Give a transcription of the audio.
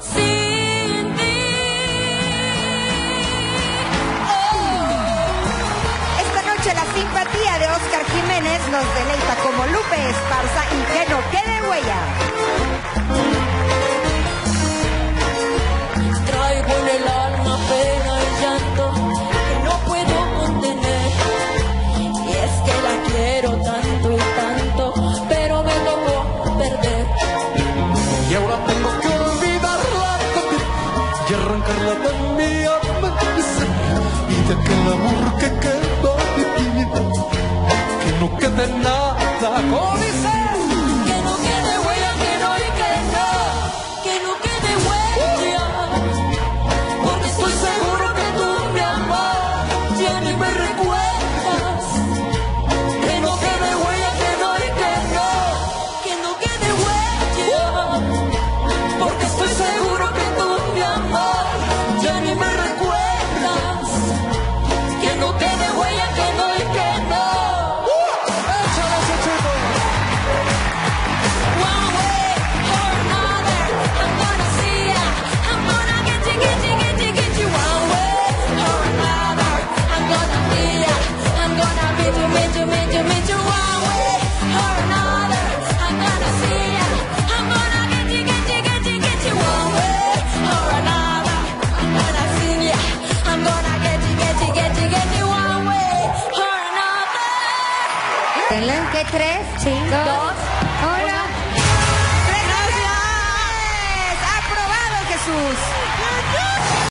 sin ti. Oh. Esta noche la simpatía de Oscar Jiménez nos deleita como Lupe Esparza y que no quede huella. de nada con Que no quede huella, que no le quede nada, que no quede huella. Porque estoy seguro que tú me amas, ya ni me recuerdas. Apúntenle. ¿Qué? ¿Tres? Sí. ¿Dos? dos uno.